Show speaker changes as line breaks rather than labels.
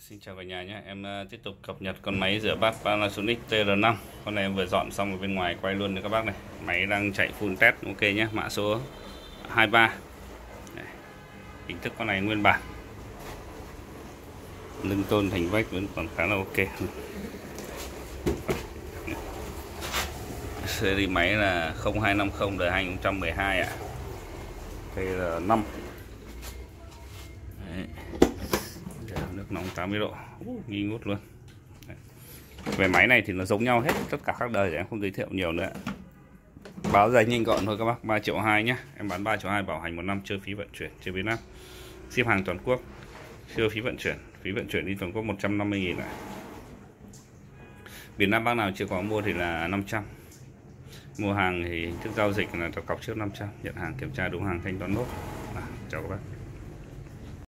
Xin chào cả nhà nhé, em uh, tiếp tục cập nhật con máy rửa bát Panasonic TR5 Con này em vừa dọn xong ở bên ngoài quay luôn cho các bác này. Máy đang chạy full test ok nhé, mã số 23 Đây. Hình thức con này nguyên bản. Lưng tôn thành vách vẫn còn khá là ok. Series máy là 0250 đời 2012 ạ. À. TR5 nóng 80 độ. Nghi ngút luôn. Đấy. về máy này thì nó giống nhau hết tất cả các đời để em không giới thiệu nhiều nữa. Báo giá nhanh gọn thôi các bác 3 triệu 2 nhé em bán 3 triệu 2 bảo hành một năm chưa phí vận chuyển chưa Việt Nam ship hàng toàn quốc chưa phí vận chuyển. Phí vận chuyển đi toàn quốc 150 nghìn này. Việt Nam bác nào chưa có mua thì là 500 mua hàng thì hình thức giao dịch là đặt cọc trước 500 nhận hàng kiểm tra đúng hàng thanh toán nốt. À, chào các bác.